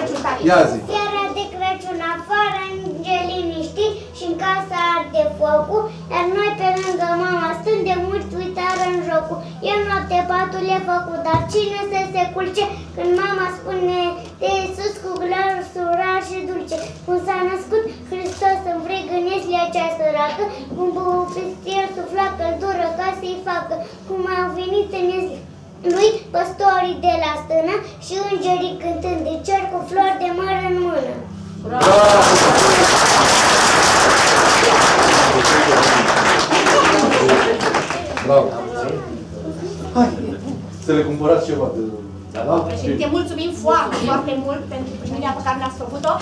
Crăciun care Ia zi. Seara de Crăciun afară îngeri liniștit și în casa arde focul Iar noi pe lângă mama stând de mult uitară în jocul. Eu noapte patul e făcut, dar cine să se culce? Când mama spune de Iisus cu glas surar și dulce. Cum s-a născut Hristos în vrigâneslia cea săracă Cum bupistir sufla căldură ca să-i facă. Cum au venit în lui păstorii de la stână și îngerii cântând de cer cu flori de măr în mână. Bravo. Hai, să le cumpărați ceva de... Da? Președinte, mulțumim foarte, foarte mult pentru primirea pe care ne-ați făcut-o